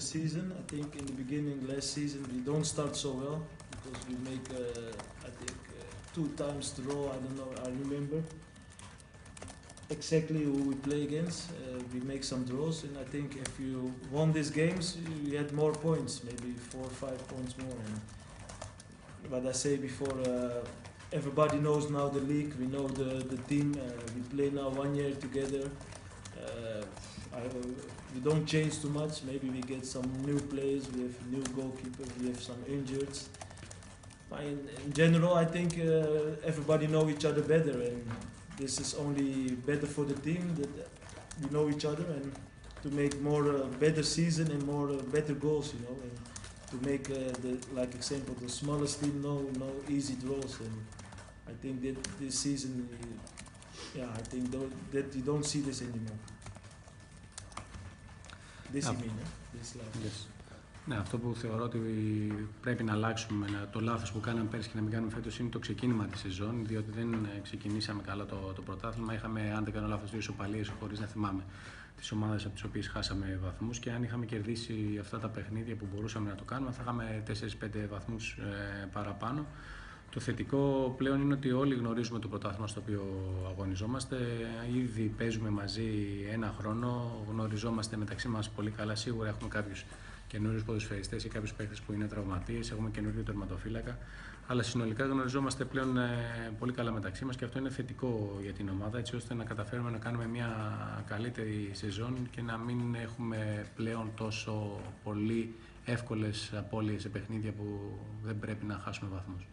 season. I think in the beginning last season we don't start so well because we make uh, I think uh, two times draw. I don't know. I remember exactly who we play against. Uh, we make some draws, and I think if you won these games, you had more points, maybe four or five points more. And what I say before, uh, everybody knows now the league. We know the the team. Uh, we play now one year together. Uh, I, don't change too much. Maybe we get some new players. We have new goalkeepers, We have some injured. But in, in general, I think uh, everybody know each other better, and this is only better for the team that we know each other and to make more uh, better season and more uh, better goals. You know, and to make uh, the like example the smallest team no no easy draws, and I think that this season, yeah, I think that you don't see this anymore. This Ah. you mean, eh? this last. Yes. Ναι, αυτό που θεωρώ ότι πρέπει να αλλάξουμε, να- το λάθος που κάναμε πέρσι και να μην κάνουμε φέτος είναι το ξεκίνημα της σεζόν, διότι δεν ε, ξεκινήσαμε καλά το, το πρωτάθλημα. Είχαμε, αν δεν κάνω λάθος, δύο ισοπαλίες χωρίς να θυμάμαι τις ομάδες από τις οποίες χάσαμε βαθμούς και αν είχαμε κερδίσει αυτά τα παιχνίδια που μπορούσαμε να το κάνουμε θα είχαμε 4-5 βαθμούς ε, παραπάνω. Το θετικό πλέον είναι ότι όλοι γνωρίζουμε το πρωτάθλημα στο οποίο αγωνιζόμαστε. Ήδη παίζουμε μαζί ένα χρόνο, γνωριζόμαστε μεταξύ μας πολύ καλά. Σίγουρα έχουμε κάποιους καινούριους ποδοσφαιριστές ή κάποιους παίχτες που είναι τραυματίες, έχουμε καινούριο τερματοφύλακα. Αλλά συνολικά γνωριζόμαστε πλέον ε, πολύ καλά μεταξύ μας και αυτό είναι θετικό για την ομάδα έτσι ώστε να καταφέρουμε να κάνουμε μια καλύτερη σεζόν και να μην έχουμε πλέον τόσο πολύ εύκολες απώλειες σε παιχνίδια που δεν πρέπει να χάσουμε βαθμούς.